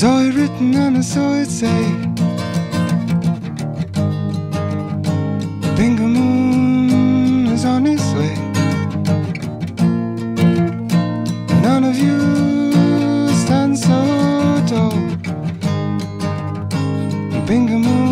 saw it written and I saw it say Bingo Moon is on his way. None of you stand so tall. Bingo Moon